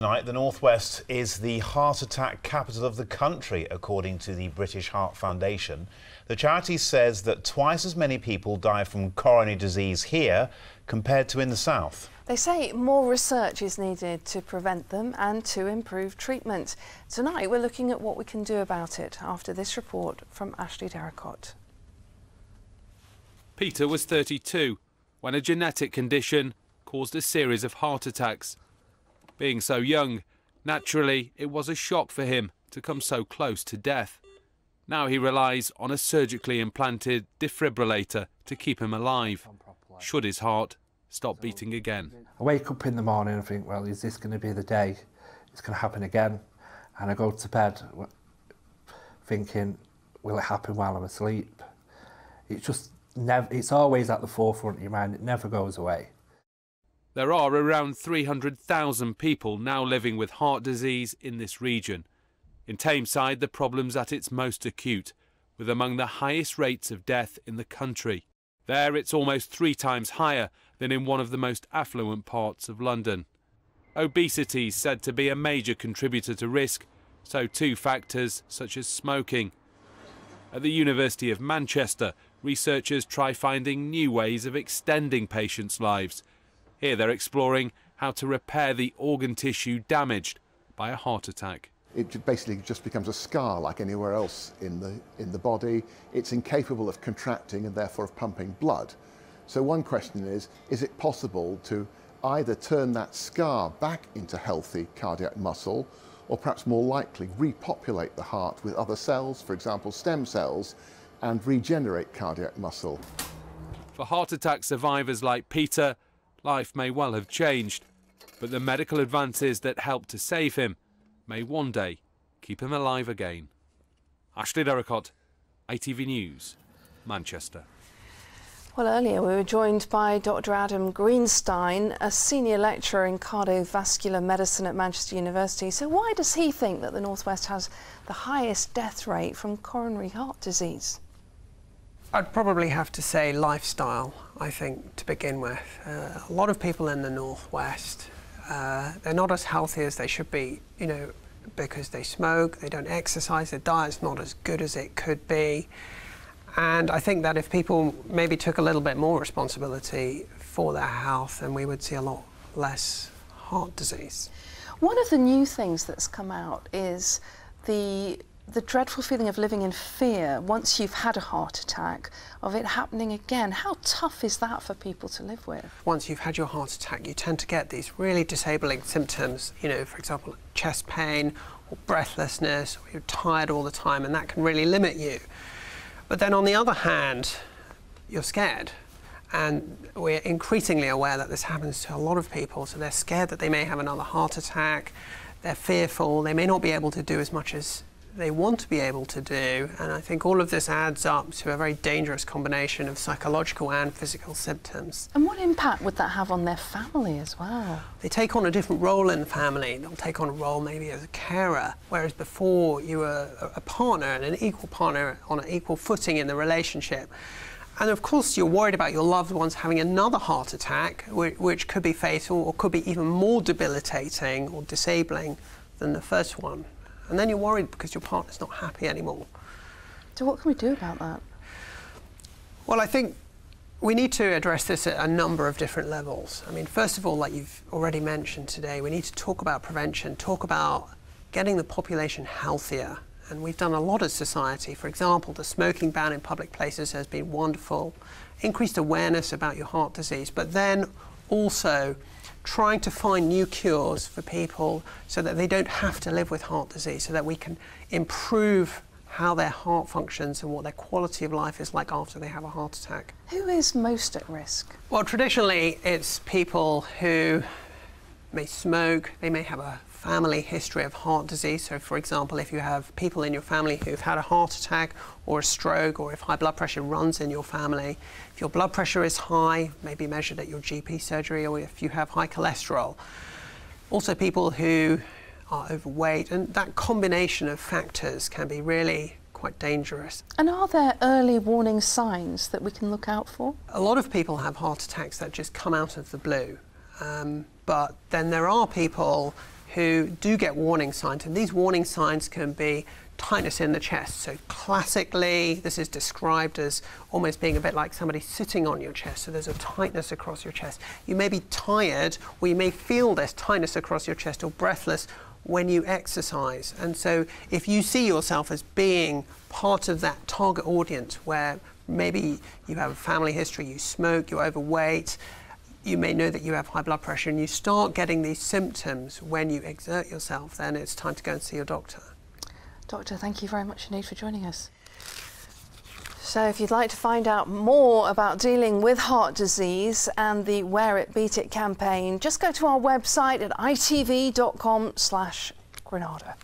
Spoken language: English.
Tonight, the Northwest is the heart attack capital of the country, according to the British Heart Foundation. The charity says that twice as many people die from coronary disease here compared to in the south. They say more research is needed to prevent them and to improve treatment. Tonight, we're looking at what we can do about it after this report from Ashley Derricott. Peter was 32 when a genetic condition caused a series of heart attacks. Being so young, naturally, it was a shock for him to come so close to death. Now he relies on a surgically implanted defibrillator to keep him alive, should his heart stop beating again. I wake up in the morning and think, well, is this going to be the day? It's going to happen again. And I go to bed thinking, will it happen while I'm asleep? It's just never, it's always at the forefront of your mind. It never goes away. There are around 300,000 people now living with heart disease in this region. In Tameside, the problem's at its most acute, with among the highest rates of death in the country. There, it's almost three times higher than in one of the most affluent parts of London. Obesity is said to be a major contributor to risk, so too factors such as smoking. At the University of Manchester, researchers try finding new ways of extending patients' lives here they're exploring how to repair the organ tissue damaged by a heart attack. It basically just becomes a scar like anywhere else in the, in the body. It's incapable of contracting and therefore of pumping blood. So one question is, is it possible to either turn that scar back into healthy cardiac muscle or perhaps more likely repopulate the heart with other cells, for example stem cells, and regenerate cardiac muscle. For heart attack survivors like Peter, life may well have changed, but the medical advances that helped to save him may one day keep him alive again. Ashley Derricott, ITV News, Manchester. Well, earlier we were joined by Dr. Adam Greenstein, a senior lecturer in cardiovascular medicine at Manchester University. So, why does he think that the Northwest has the highest death rate from coronary heart disease? I'd probably have to say lifestyle, I think, to begin with. Uh, a lot of people in the Northwest, uh, they're not as healthy as they should be, you know, because they smoke, they don't exercise, their diet's not as good as it could be. And I think that if people maybe took a little bit more responsibility for their health, then we would see a lot less heart disease. One of the new things that's come out is the the dreadful feeling of living in fear once you've had a heart attack of it happening again. How tough is that for people to live with? Once you've had your heart attack, you tend to get these really disabling symptoms, you know, for example, chest pain or breathlessness, or you're tired all the time, and that can really limit you. But then on the other hand, you're scared. And we're increasingly aware that this happens to a lot of people. So they're scared that they may have another heart attack. They're fearful. They may not be able to do as much as they want to be able to do. And I think all of this adds up to a very dangerous combination of psychological and physical symptoms. And what impact would that have on their family as well? They take on a different role in the family. They'll take on a role maybe as a carer, whereas before you were a partner and an equal partner on an equal footing in the relationship. And of course, you're worried about your loved ones having another heart attack, which, which could be fatal or could be even more debilitating or disabling than the first one and then you're worried because your partner's not happy anymore. So what can we do about that? Well, I think we need to address this at a number of different levels. I mean, first of all, like you've already mentioned today, we need to talk about prevention, talk about getting the population healthier. And we've done a lot as society. For example, the smoking ban in public places has been wonderful, increased awareness about your heart disease, but then also trying to find new cures for people so that they don't have to live with heart disease, so that we can improve how their heart functions and what their quality of life is like after they have a heart attack. Who is most at risk? Well, traditionally, it's people who may smoke, they may have a family history of heart disease. So, for example, if you have people in your family who've had a heart attack or a stroke, or if high blood pressure runs in your family, if your blood pressure is high, maybe measured at your GP surgery, or if you have high cholesterol. Also, people who are overweight, and that combination of factors can be really quite dangerous. And are there early warning signs that we can look out for? A lot of people have heart attacks that just come out of the blue. Um, but then there are people who do get warning signs, and these warning signs can be tightness in the chest. So classically, this is described as almost being a bit like somebody sitting on your chest. So there's a tightness across your chest. You may be tired, or you may feel this tightness across your chest, or breathless when you exercise. And so if you see yourself as being part of that target audience where maybe you have a family history, you smoke, you're overweight, you may know that you have high blood pressure and you start getting these symptoms when you exert yourself, then it's time to go and see your doctor. Doctor, thank you very much indeed for joining us. So, if you'd like to find out more about dealing with heart disease and the Wear It Beat It campaign, just go to our website at itv.com/slash Granada.